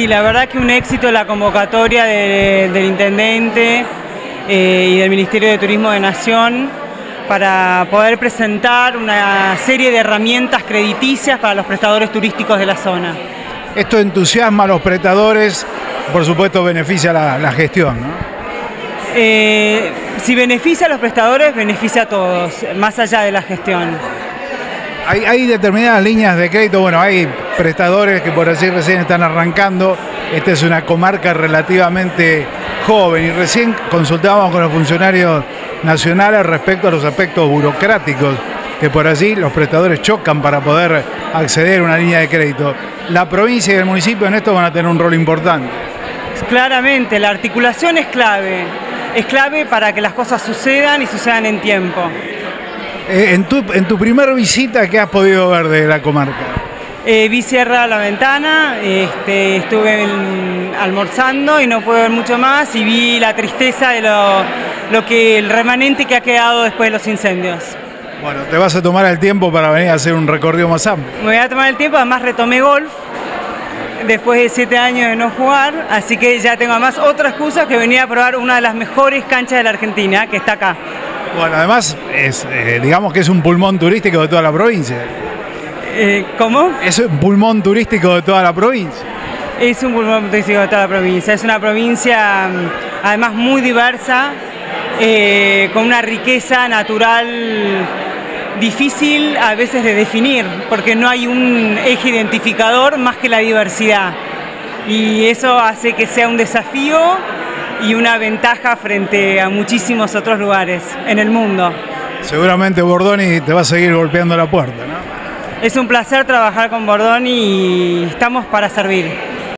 Sí, la verdad que un éxito la convocatoria de- del intendente eh, y del Ministerio de Turismo de Nación para poder presentar una serie de herramientas crediticias para los prestadores turísticos de la zona. Esto entusiasma a los prestadores, por supuesto beneficia la, la gestión, ¿no? Eh, si beneficia a los prestadores, beneficia a todos, más allá de la gestión. Hay, determinadas líneas de crédito, bueno, hay prestadores que por así recién están arrancando. Esta es una comarca relativamente joven y recién consultábamos con los funcionarios nacionales respecto a los aspectos burocráticos que por allí los prestadores chocan para poder acceder a una línea de crédito. La provincia y el municipio en esto van a tener un rol importante. Claramente, la articulación es clave. Es clave para que las cosas sucedan y sucedan en tiempo. Eh, en, tu, en tu primera visita, ¿qué has podido ver de la comarca? Eh, vi Sierra a la ventana, este, estuve en- almorzando y no pude ver mucho más y vi la tristeza de lo, lo que el remanente que ha quedado después de los incendios. Bueno, te vas a tomar el tiempo para venir a hacer un recorrido más amplio. Me voy a tomar el tiempo, además retomé golf después de siete años de no jugar, así que ya tengo además otra excusa que venir a probar una de las mejores canchas de la Argentina, que está acá. Bueno, además, es, eh, digamos que es un pulmón turístico de toda la provincia. Eh, ¿Cómo? Es un pulmón turístico de toda la provincia. Es un pulmón turístico de toda la provincia. Es una provincia mm, además muy diversa, eh, con una riqueza natural difícil a veces de definir, porque no hay un eje identificador más que la diversidad. Y eso hace que sea un desafío y una ventaja frente a muchísimos otros lugares en el mundo. Seguramente Bordoni te va a seguir golpeando la puerta, ¿no? Es un placer trabajar con Bordón y estamos para servir.